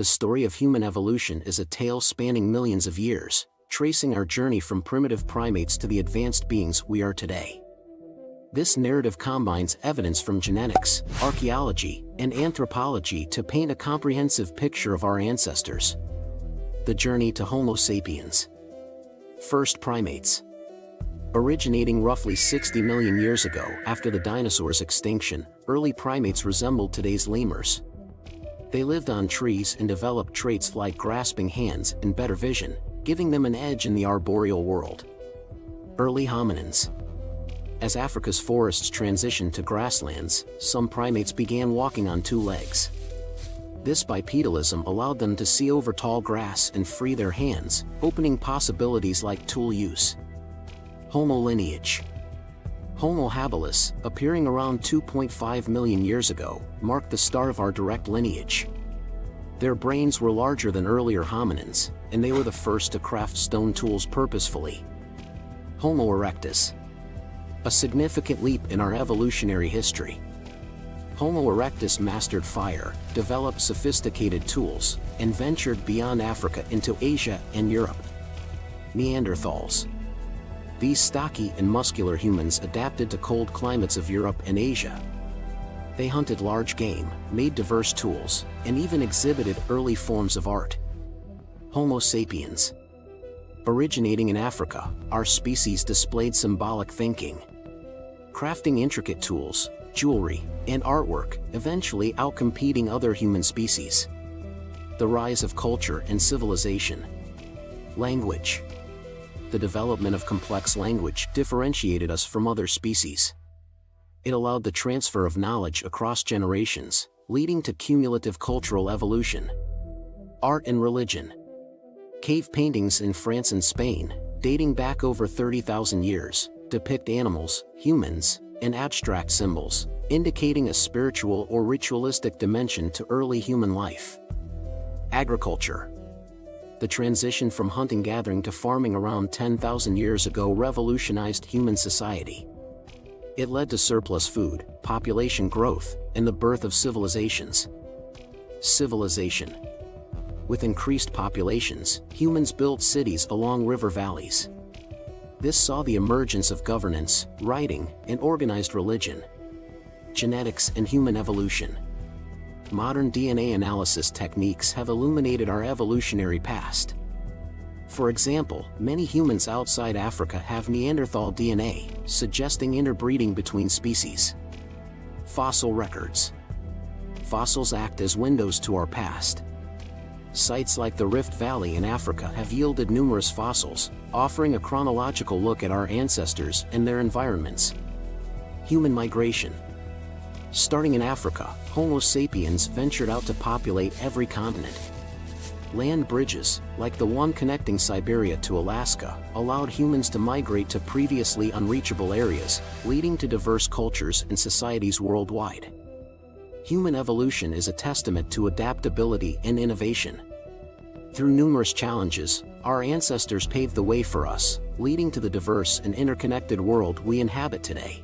the story of human evolution is a tale spanning millions of years, tracing our journey from primitive primates to the advanced beings we are today. This narrative combines evidence from genetics, archaeology, and anthropology to paint a comprehensive picture of our ancestors. The journey to Homo sapiens. First primates. Originating roughly 60 million years ago after the dinosaurs' extinction, early primates resembled today's lemurs. They lived on trees and developed traits like grasping hands and better vision, giving them an edge in the arboreal world. Early hominins. As Africa's forests transitioned to grasslands, some primates began walking on two legs. This bipedalism allowed them to see over tall grass and free their hands, opening possibilities like tool use. Homo lineage. Homo habilis, appearing around 2.5 million years ago, marked the start of our direct lineage. Their brains were larger than earlier hominins, and they were the first to craft stone tools purposefully. Homo erectus. A significant leap in our evolutionary history. Homo erectus mastered fire, developed sophisticated tools, and ventured beyond Africa into Asia and Europe. Neanderthals. These stocky and muscular humans adapted to cold climates of Europe and Asia. They hunted large game, made diverse tools, and even exhibited early forms of art. Homo sapiens. Originating in Africa, our species displayed symbolic thinking. Crafting intricate tools, jewelry, and artwork, eventually outcompeting other human species. The rise of culture and civilization. Language the development of complex language differentiated us from other species. It allowed the transfer of knowledge across generations, leading to cumulative cultural evolution. Art and religion. Cave paintings in France and Spain, dating back over 30,000 years, depict animals, humans, and abstract symbols, indicating a spiritual or ritualistic dimension to early human life. Agriculture the transition from hunting-gathering to farming around 10,000 years ago revolutionized human society. It led to surplus food, population growth, and the birth of civilizations. Civilization. With increased populations, humans built cities along river valleys. This saw the emergence of governance, writing, and organized religion. Genetics and human evolution modern DNA analysis techniques have illuminated our evolutionary past. For example, many humans outside Africa have Neanderthal DNA, suggesting interbreeding between species. Fossil records. Fossils act as windows to our past. Sites like the Rift Valley in Africa have yielded numerous fossils, offering a chronological look at our ancestors and their environments. Human migration. Starting in Africa, Homo sapiens ventured out to populate every continent. Land bridges, like the one connecting Siberia to Alaska, allowed humans to migrate to previously unreachable areas, leading to diverse cultures and societies worldwide. Human evolution is a testament to adaptability and innovation. Through numerous challenges, our ancestors paved the way for us, leading to the diverse and interconnected world we inhabit today.